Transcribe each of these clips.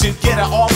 to get it off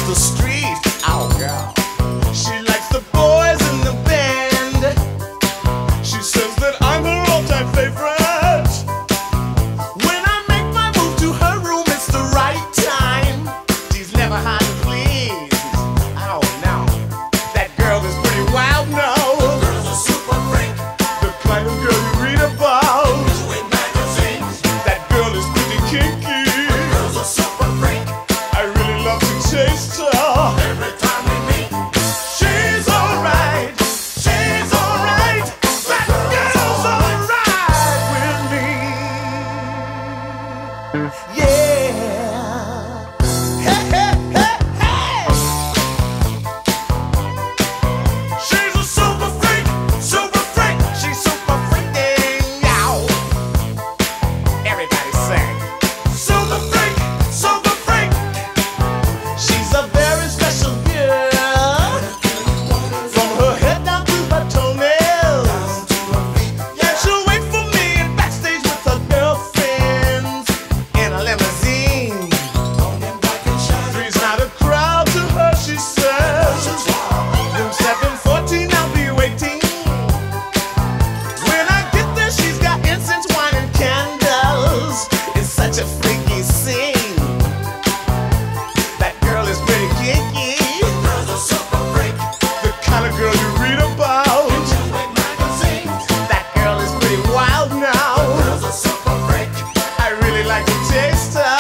sexta.